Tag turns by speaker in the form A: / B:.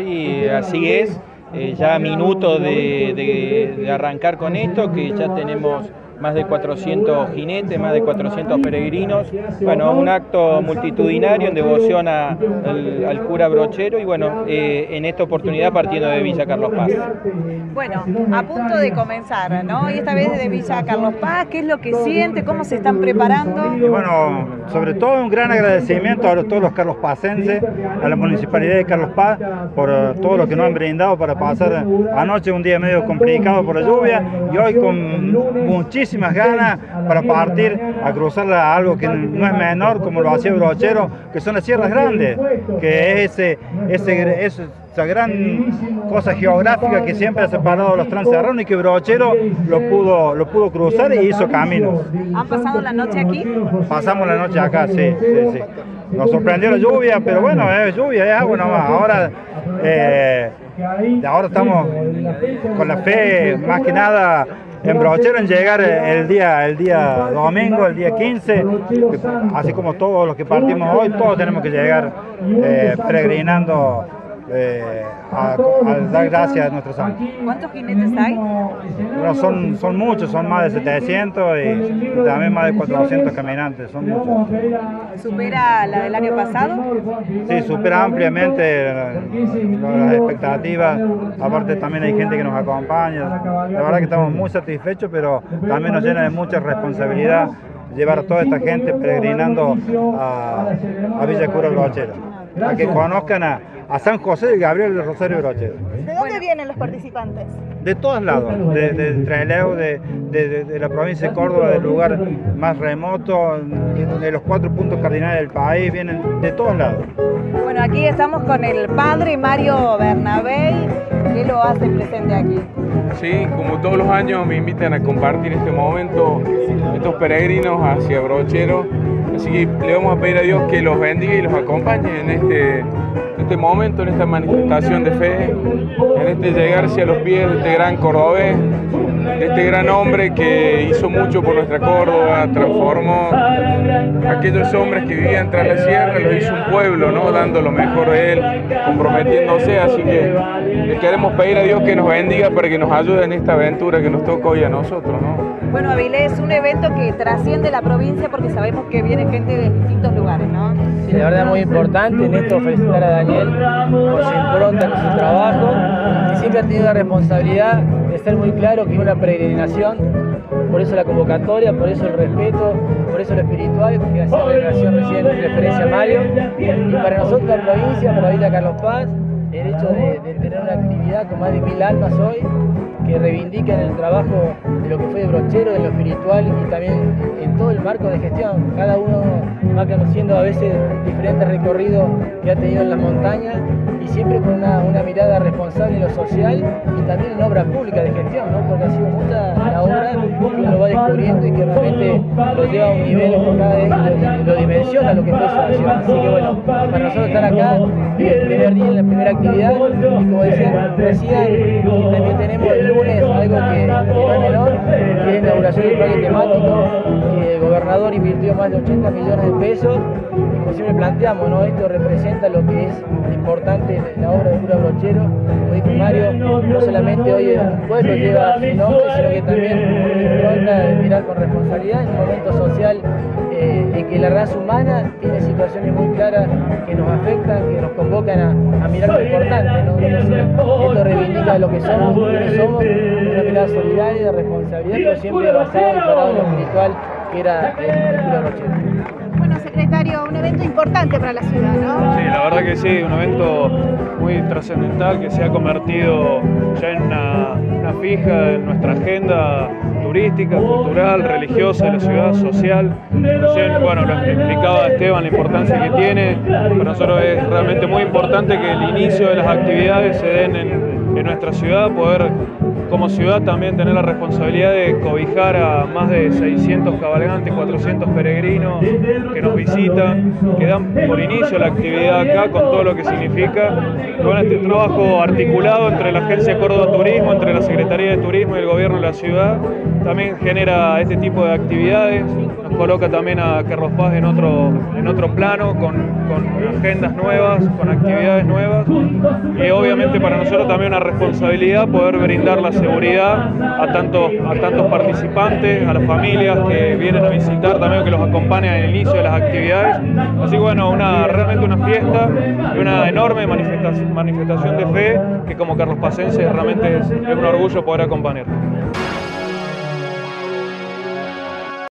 A: Sí, así es. Eh, ya minuto de, de arrancar con esto, que ya tenemos más de 400 jinetes, más de 400 peregrinos. Bueno, un acto multitudinario en devoción al, cura brochero y bueno, eh, en esta oportunidad partiendo de Villa Carlos Paz.
B: Bueno, a punto de comenzar, ¿no? Y esta vez de Villa Carlos Paz, ¿qué es lo que siente? ¿Cómo se están preparando?
C: bueno, sobre todo un gran agradecimiento a todos los Carlos Pacenses, a la Municipalidad de Carlos Paz, por eh, todo lo que nos han brindado para pasar anoche un día medio complicado por la lluvia y hoy con muchísimo ganas para partir a cruzar algo que no es menor, como lo hacía Brochero, que son las sierras grandes, que es ese, ese, esa gran cosa geográfica que siempre ha separado a los transerranos y que Brochero lo pudo, lo pudo cruzar y hizo camino.
B: ¿Han pasado la noche aquí?
C: Pasamos la noche acá, sí, sí, sí. Nos sorprendió la lluvia, pero bueno, es lluvia, es agua nomás. Ahora, eh, ahora estamos con la fe, más que nada en Brochero en llegar el día, el día domingo, el día 15, así como todos los que partimos hoy, todos tenemos que llegar eh, peregrinando eh, a, dar gracias a nuestros santos.
B: ¿Cuántos jinetes hay?
C: son, son muchos, son más de 700 y también más de 400 caminantes, son muchos.
B: ¿Supera la del año pasado?
C: Sí, supera ampliamente las expectativas, aparte también hay gente que nos acompaña, la verdad que estamos muy satisfechos, pero también nos llena de mucha responsabilidad llevar a toda esta gente peregrinando a, a Villa Cura Brochera, a que conozcan a, a San José de Gabriel de Rosario Brochero.
B: ¿De dónde vienen los participantes?
C: De todos lados, de, de de, de, la provincia de Córdoba, del lugar más remoto, de los cuatro puntos cardinales del país, vienen de todos lados.
B: Bueno, aquí estamos con el padre Mario Bernabé, que lo hace presente aquí.
D: Sí, como todos los años me invitan a compartir este momento, estos peregrinos hacia Brochero, así que le vamos a pedir a Dios que los bendiga y los acompañe en este este momento, en esta manifestación de fe, en este llegarse a los pies de este gran cordobés, de este gran hombre que hizo mucho por nuestra Córdoba, transformó aquellos hombres que vivían tras la sierra, los hizo un pueblo, ¿no? dando lo mejor de él, comprometiéndose, así que le queremos pedir a Dios que nos bendiga para que nos ayude en esta aventura que nos toca hoy a nosotros. ¿no?
B: Bueno, Avilés, es un evento que trasciende la provincia porque sabemos que viene gente de distintos lugares, ¿no?
E: Sí, la verdad es muy importante en esto felicitar a Daniel por su impronta en su trabajo y siempre ha tenido la responsabilidad de ser muy claro que es una peregrinación, por eso la convocatoria, por eso el respeto, por eso lo espiritual, que hacía relación recién referencia a Mario. Y para nosotros la provincia, para Villa Carlos Paz, el hecho de, de tener una actividad con más de mil almas hoy que reivindican el trabajo de lo que fue de brochero, de lo espiritual y también en todo el marco de gestión. Cada uno va conociendo a veces diferentes recorridos que ha tenido en las montañas y siempre con una, mirada responsable en lo social y también en obra pública de gestión, porque ha sido mucha la obra que uno va descubriendo y que realmente lo lleva a un nivel que cada lo, dimensiona lo que fue su acción. Así que bueno, para nosotros estar acá, el primer día, en la primera actividad, y como decían recién, también tenemos el lunes algo que, no es menor, que es la inauguración del parque temático, que el gobernador invirtió más de 80 millones de pesos, y como siempre planteamos, ¿no? esto representa lo que es importante la obra de Cura Brochero, como dijo Mario, no solamente hoy el pueblo lleva su nombre, sino que también impronta de mirar con responsabilidad en un momento social eh, en que la raza humana tiene situaciones muy claras que nos afectan, que nos convocan a, mirar lo importante, ¿no? esto reivindica lo que somos, quiénes somos, una mirada solidaria, de responsabilidad, pero siempre basada en lo espiritual que era el Cura Brochero
B: secretario, un evento importante para la ciudad, ¿no?
F: Sí, la verdad que sí, un evento muy trascendental que se ha convertido ya en una, fija en nuestra agenda turística, cultural, religiosa de la ciudad, social. bueno, lo explicaba Esteban, la importancia que tiene. Para nosotros es realmente muy importante que el inicio de las actividades se den en, en nuestra ciudad, poder como ciudad también tener la responsabilidad de cobijar a más de 600 cabalgantes, 400 peregrinos que nos visitan, que dan por inicio la actividad acá con todo lo que significa, con este trabajo articulado entre la Agencia Córdoba Turismo, entre la Secretaría de Turismo y el Gobierno de la ciudad, también genera este tipo de actividades nos coloca también a Carlos Paz en otro, en otro plano, con, agendas nuevas, con actividades nuevas. Y obviamente para nosotros también una responsabilidad poder brindar la seguridad a tantos, a tantos participantes, a las familias que vienen a visitar, también que los acompañan en el inicio de las actividades. Así que bueno, una, realmente una fiesta y una enorme manifestación, manifestación de fe que como Carlos Pacense realmente es, es un orgullo poder acompañar.